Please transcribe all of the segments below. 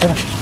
ほら。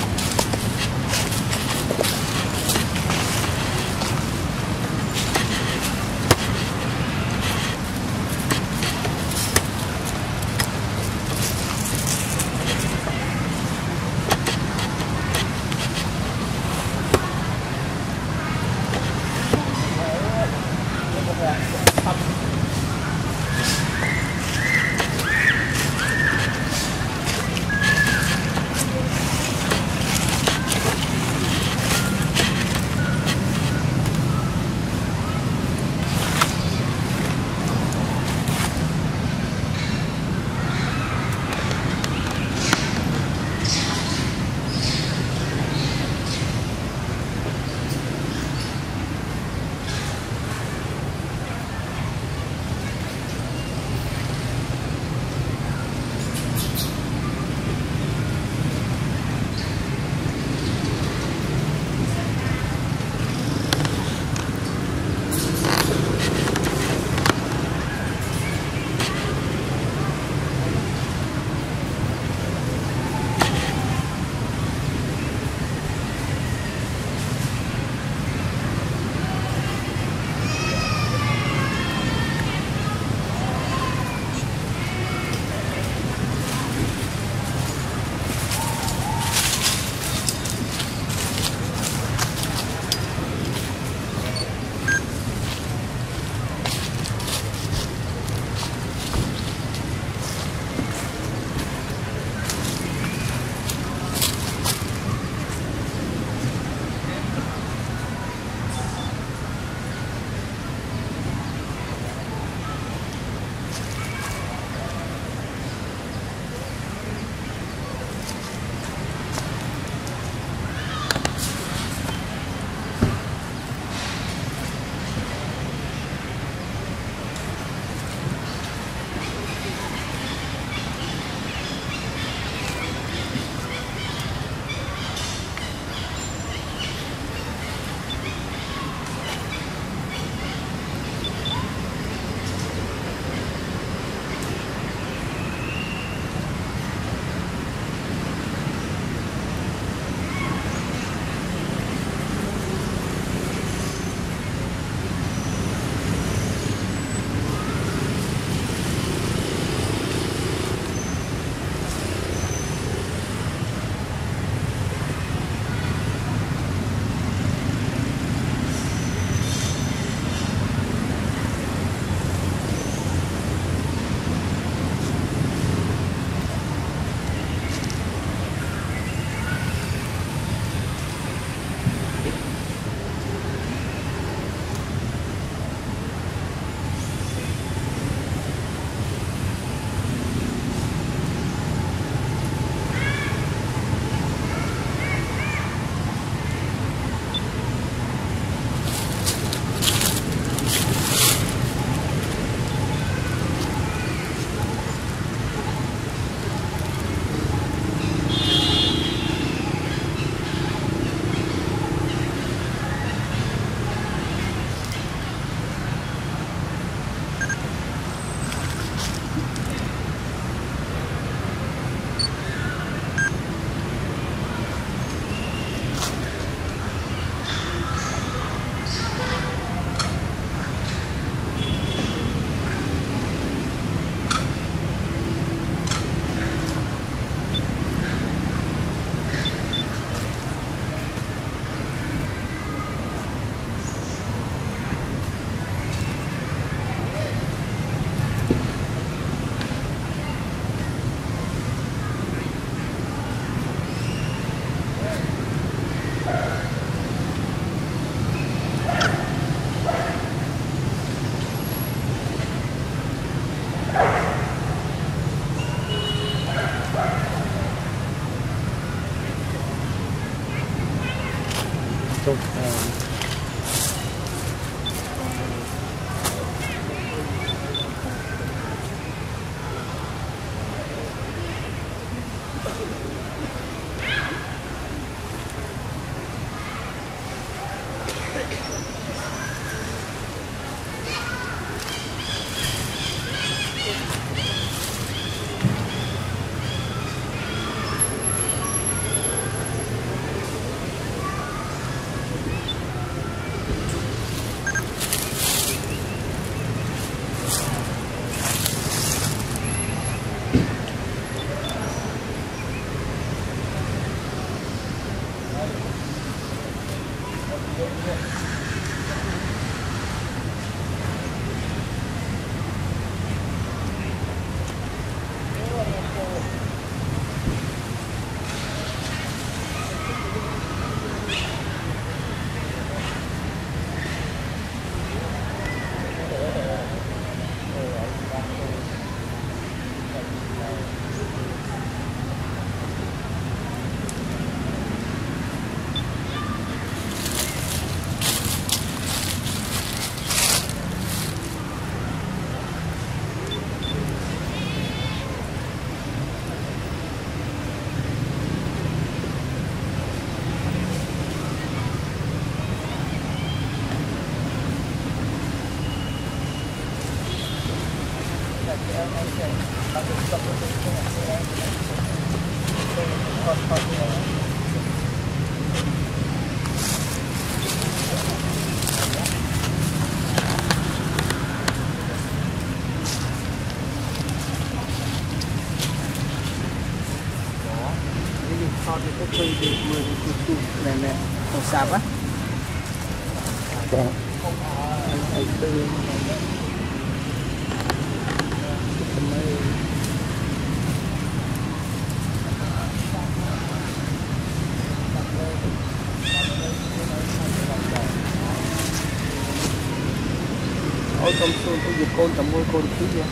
trong xuân có dịch côn tầm môi côn khí vậy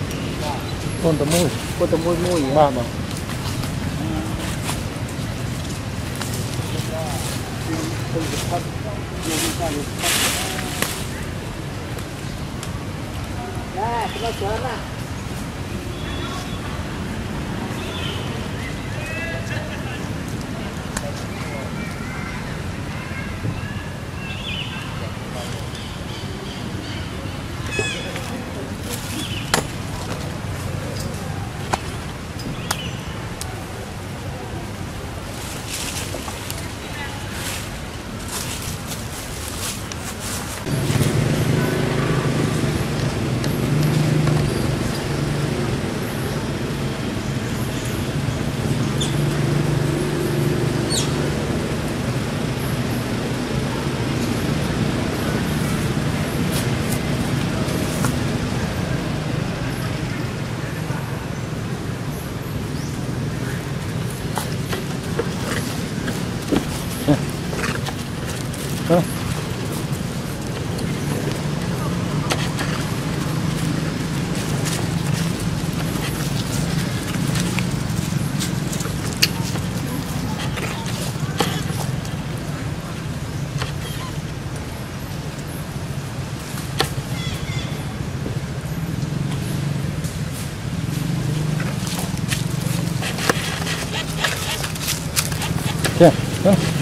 កូនតែមួយ Côn tầm môi môi vậy បាទបាទ Côn dịch thật Nhiều đi xa dịch thật Nè, cái nó sớm à 对，嗯。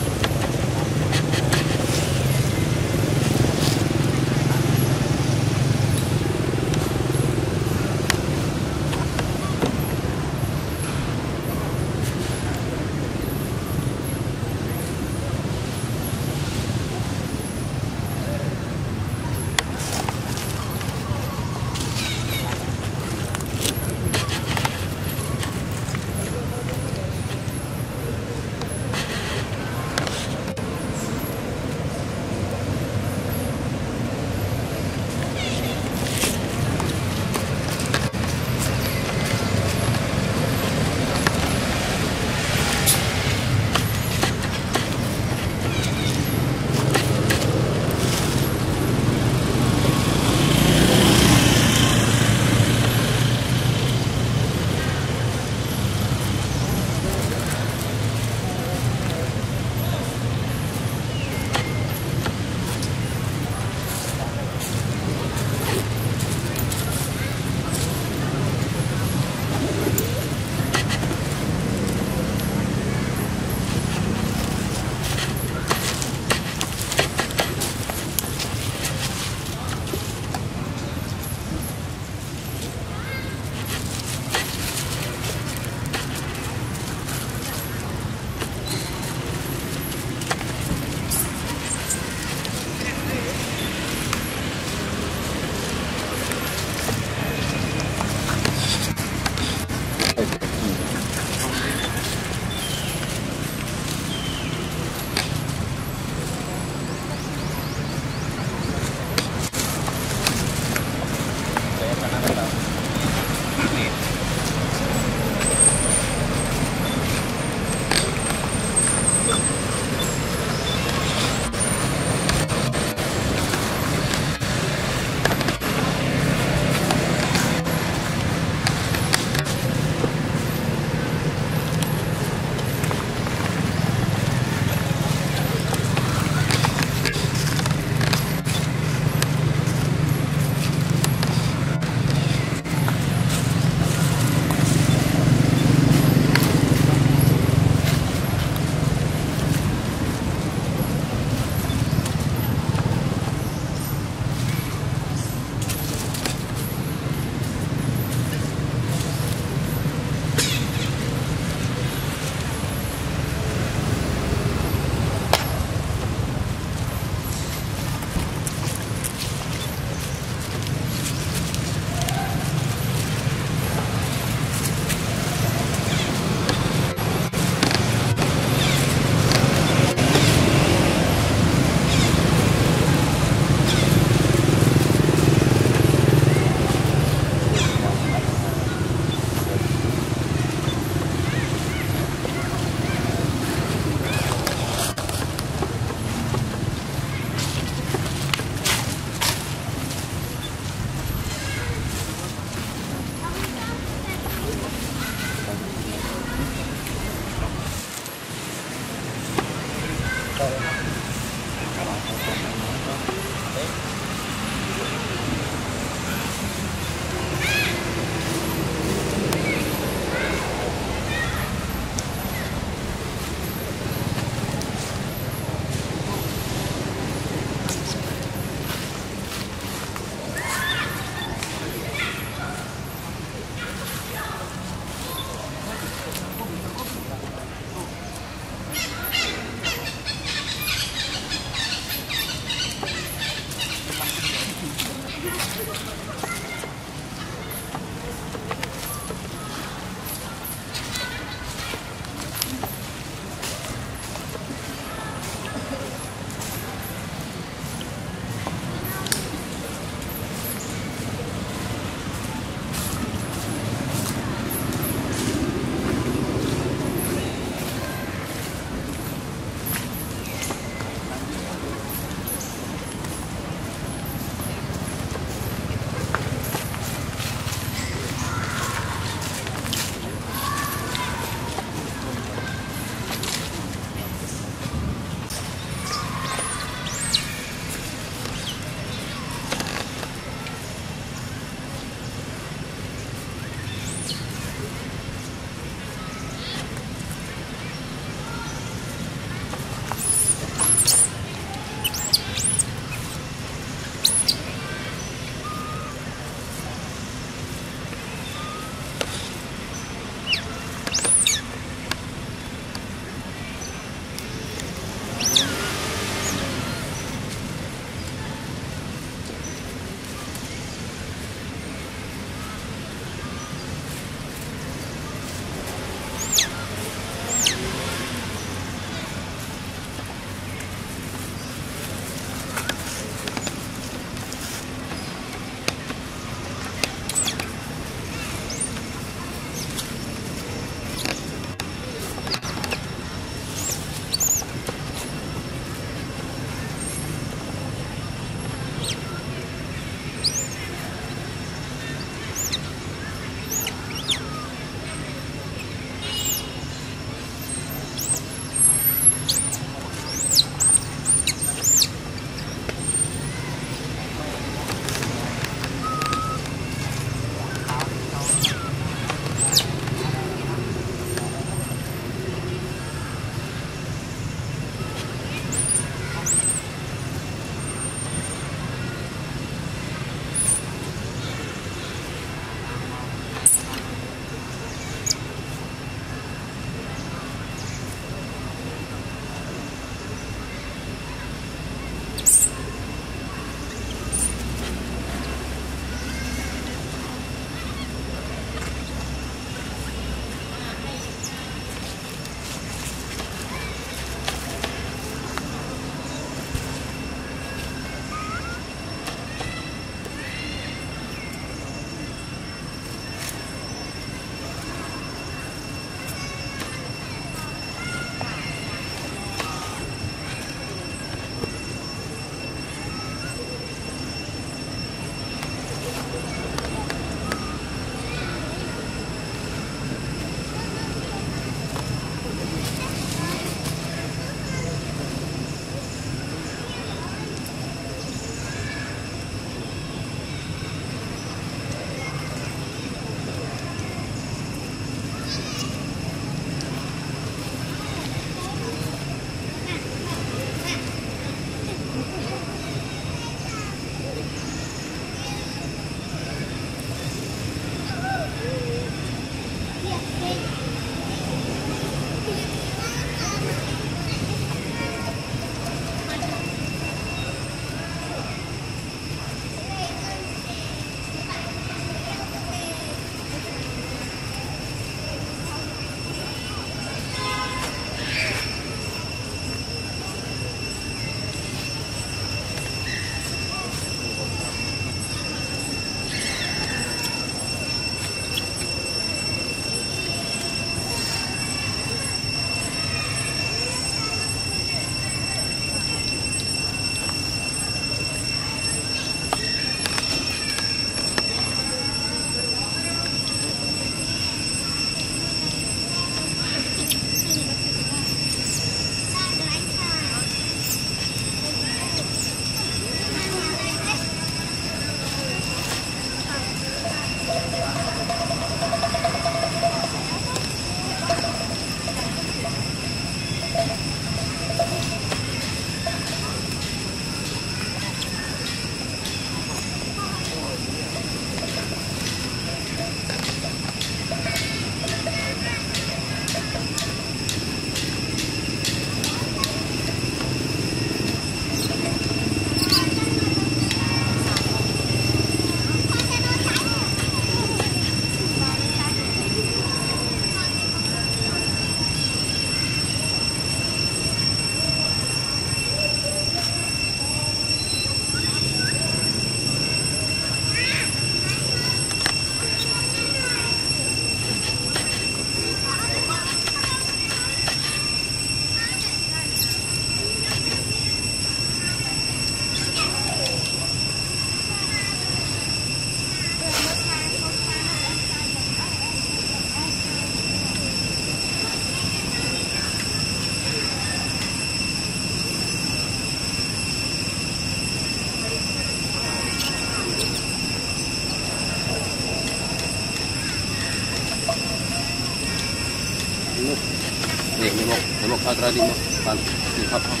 Pak Radi mah pan di hap hap.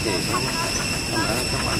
Okay, sama-sama.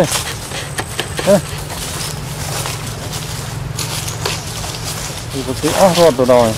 Đây. Đây. Thì có cái áo ruột rồi rồi.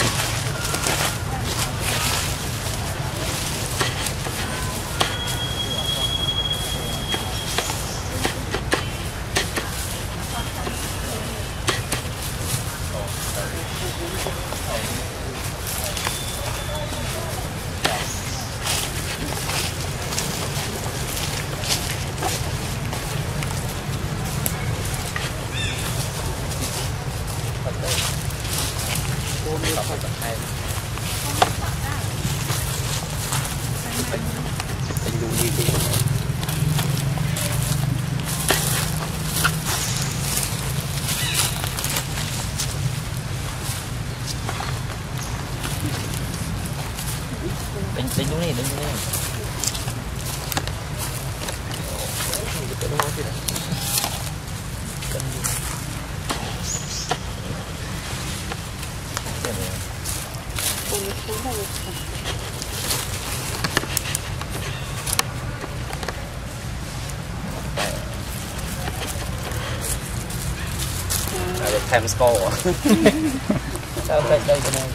Sao đây đây cái này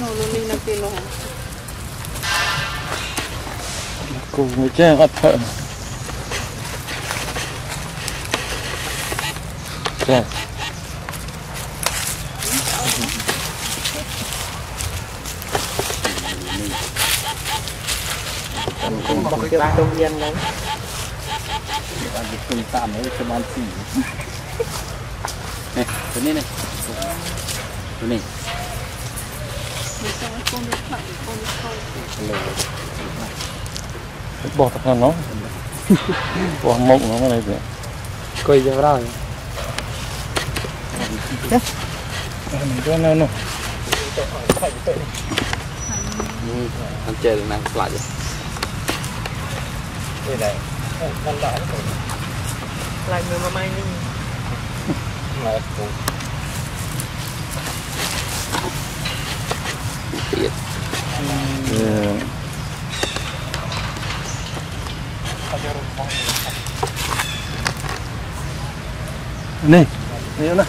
No, lo ni na pilo ha. Cùng với che gắt thợ. Cũng cái ba đông yên đấy Bạn được cùng tạm ấy cho bạn xỉ. ตัวนี้นะตัวนี้បោះទៅខាងនោះបោះមុខនោះមកនេះទៀតកុយយ៉ាងរ៉ាយចាអាមិនដឹងនៅនោះខាងចេលណាស់ខ្លាច់ទេដែរដល់ដល់ខ្លាច់មើលមកម៉ៃនេះមកពូ Ni, ni lah.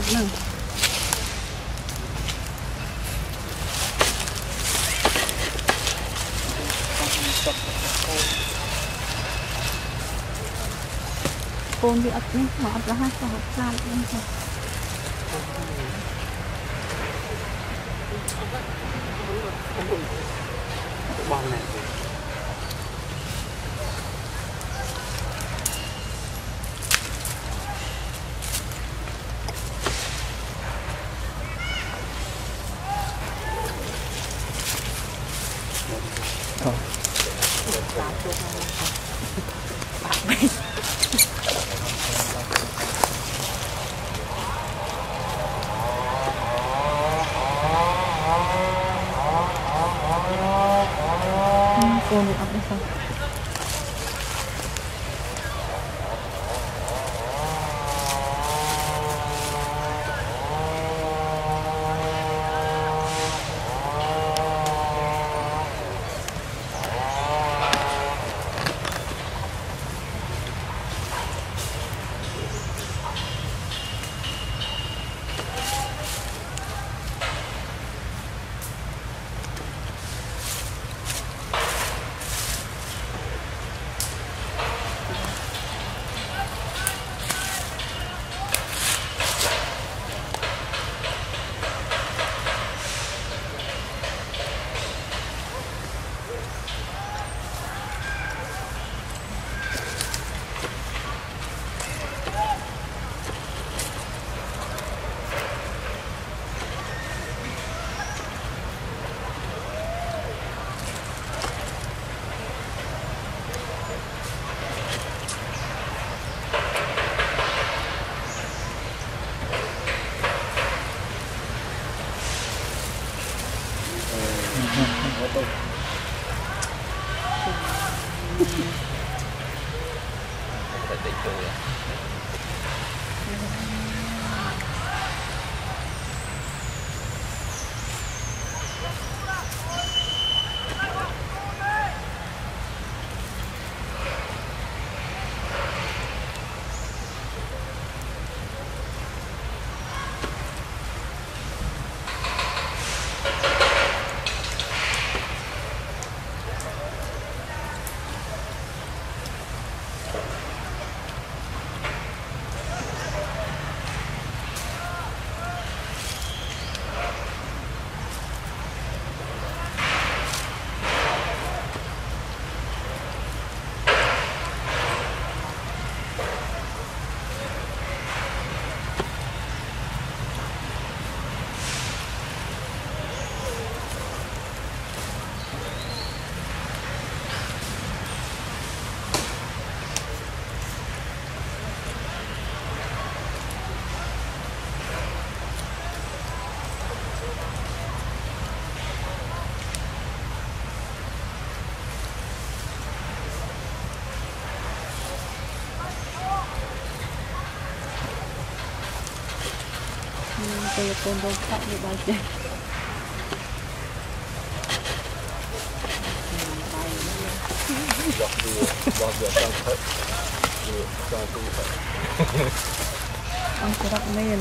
Ni at na. កូនវាអត់នេះមកអត់រហ័សទៅខ្លាចនេះចាបង 어. 오늘 앞에서 ទៅកូនបងខាត់វាបាយចេះយកវាបងយកតាមផឹកវាតាមទូផឹកអង្គរកមែន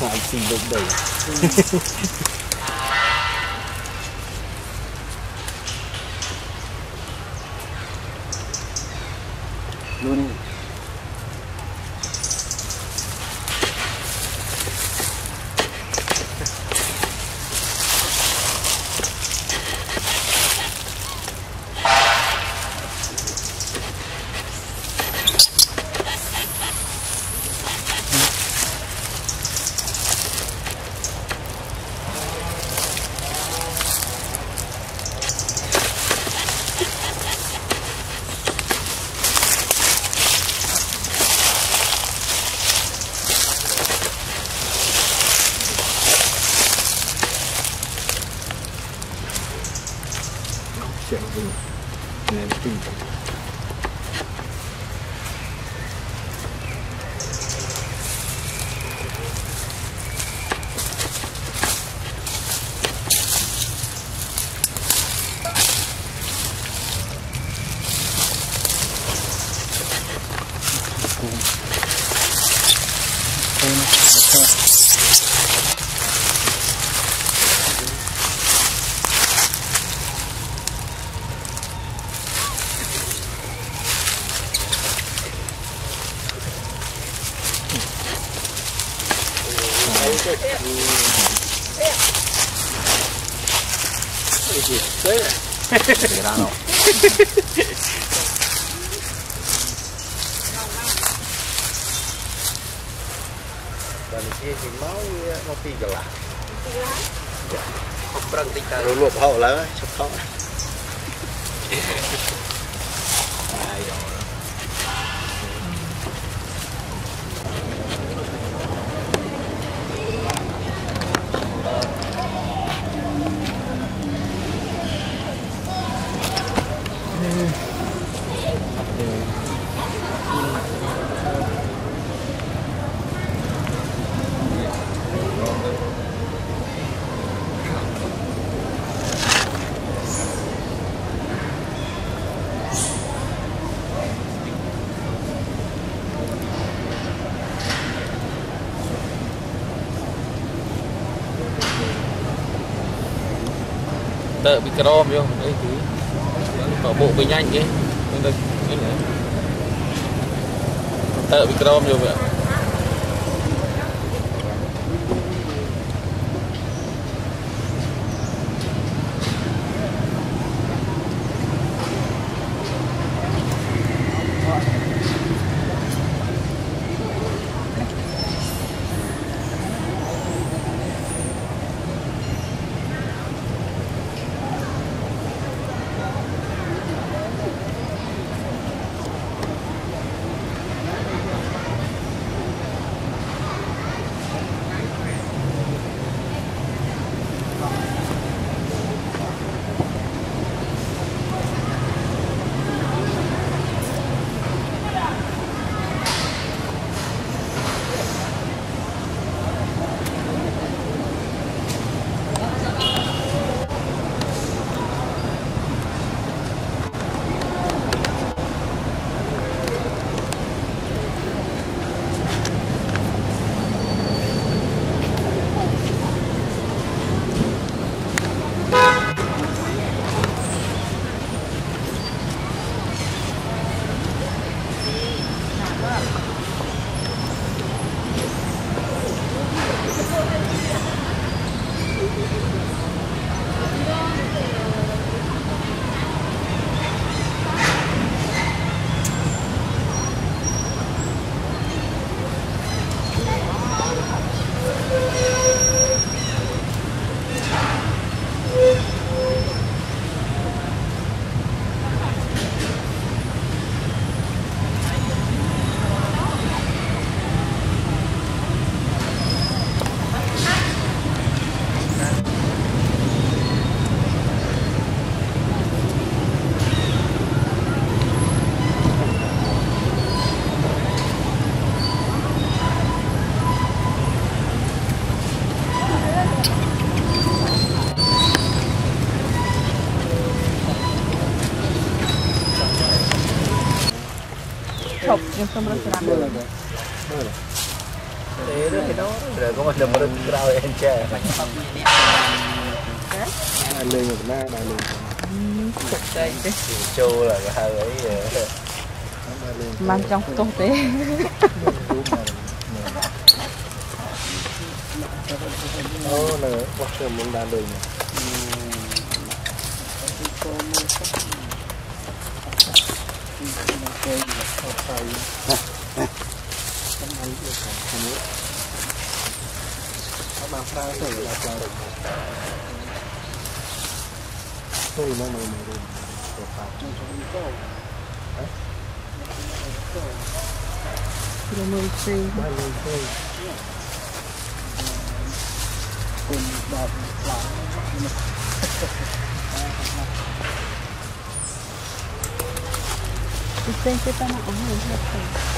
đây là sao xin đúng luôn ទៅពីក្រមយោអីគឺបើបុកបញ្ញាញ់គេទៅទៅពីក្រមយោវា Rồi có một lần một lần rau em chè. Đà lường của na, đà lường. Đây chứ. Châu là cái hai ấy. Mang trong công tế. Ô, là quá trời muốn đà lường. sao sửa là sao tôi nó mày mày rồi của phạt cho cho đi câu Rồi mười cây Rồi mười cây Cùng đọt lắm Cái tên cái tên nó ống lên hết rồi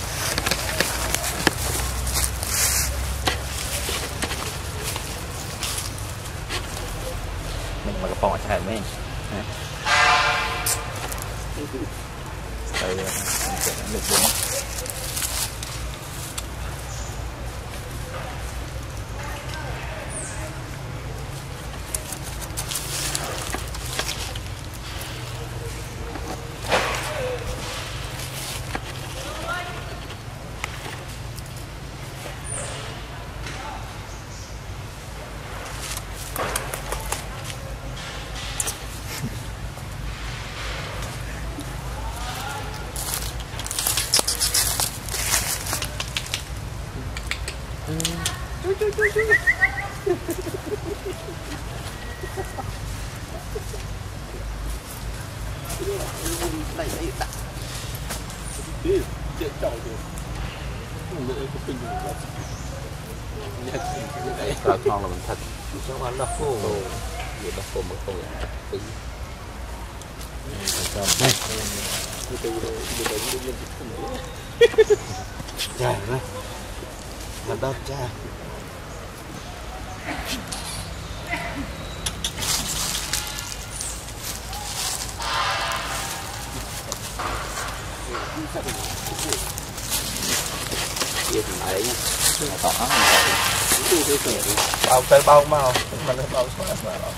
tôi bao tới bao mau mà nó bao xoát mà nó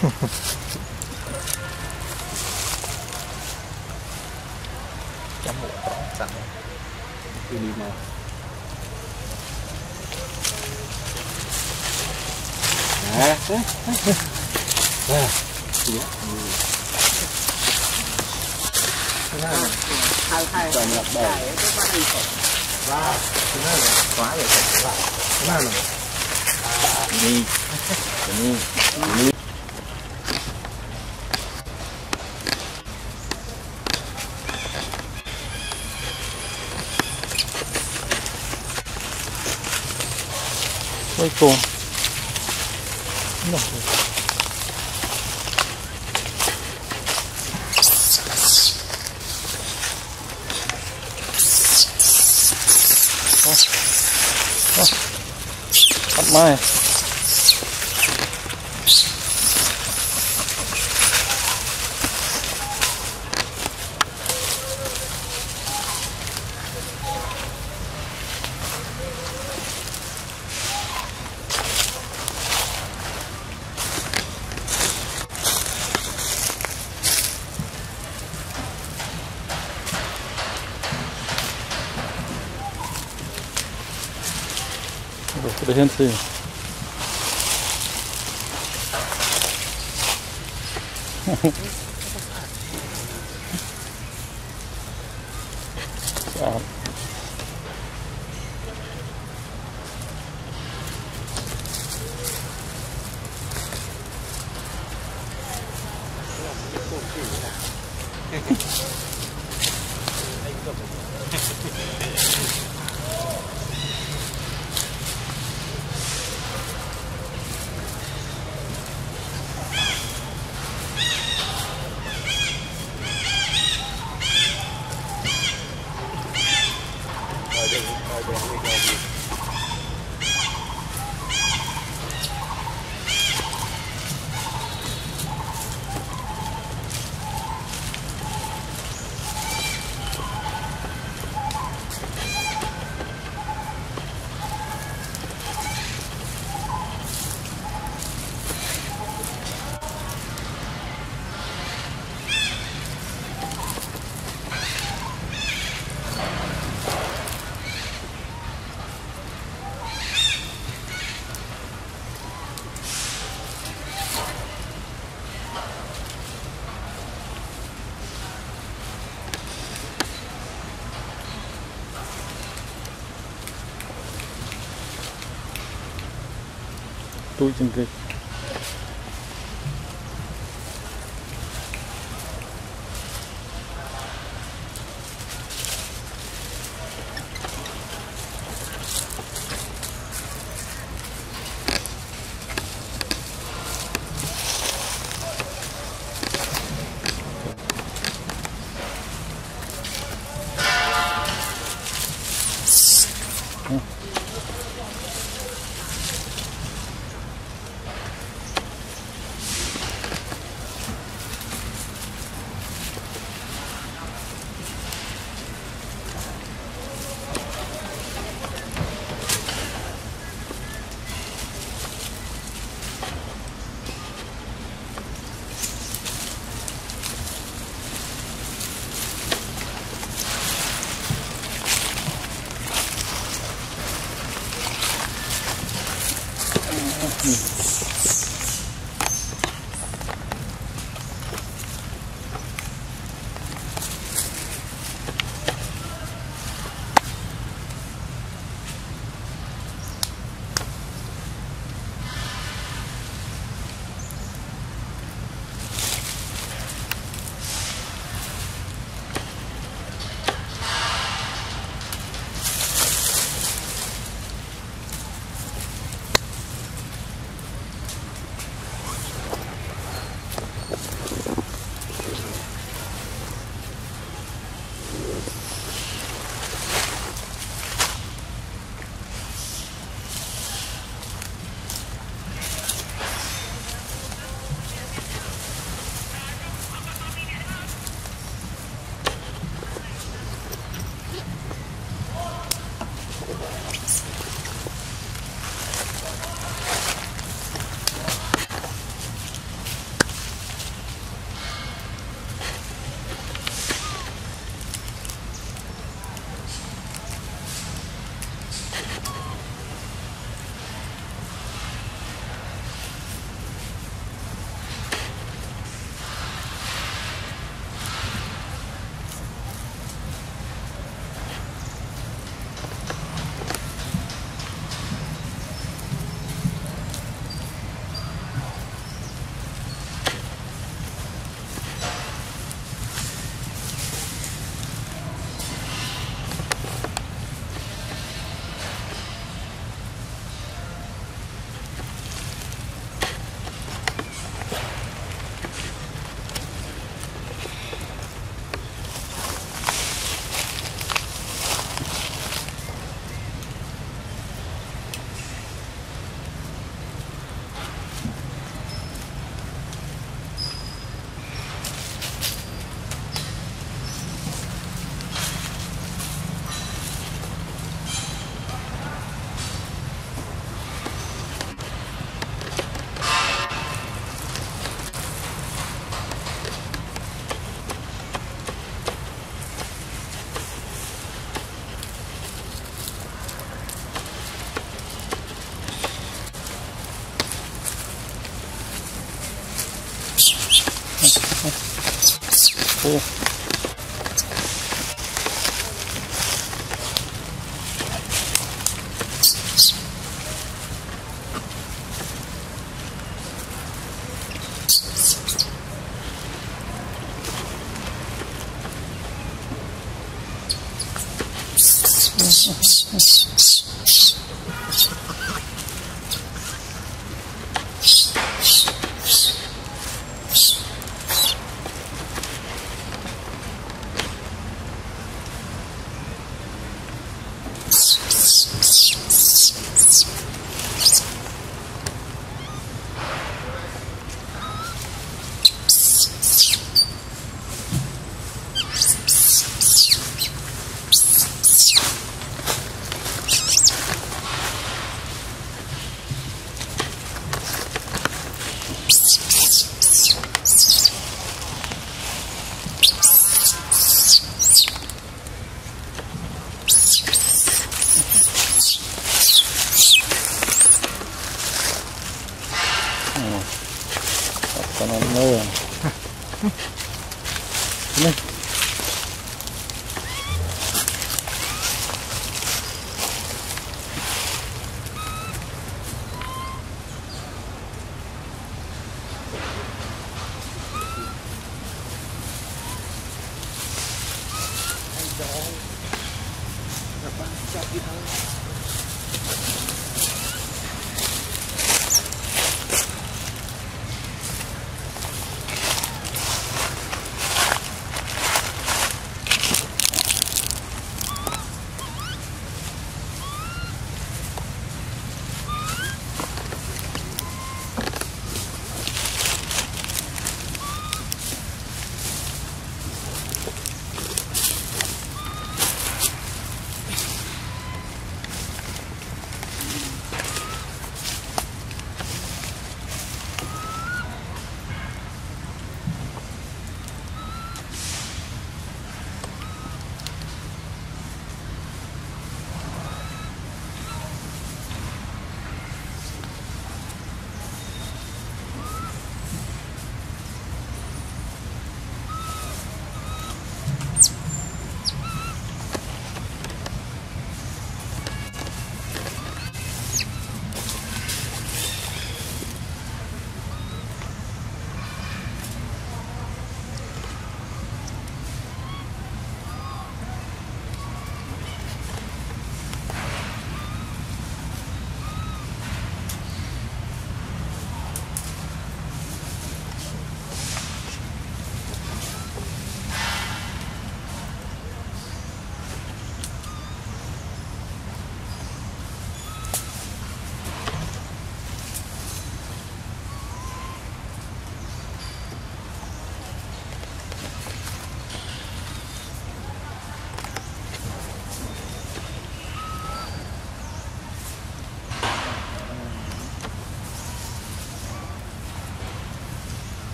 chấm một tròn sẵn ทีนี้มา Hả? À, จอมหลับได้ว่าหน้าเลยขวาเลยหน้าเลย đi đi ไม่โกงทั đi đi đi quay cuồng Oh. Oh. Up. więcej консалтинга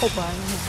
后脖子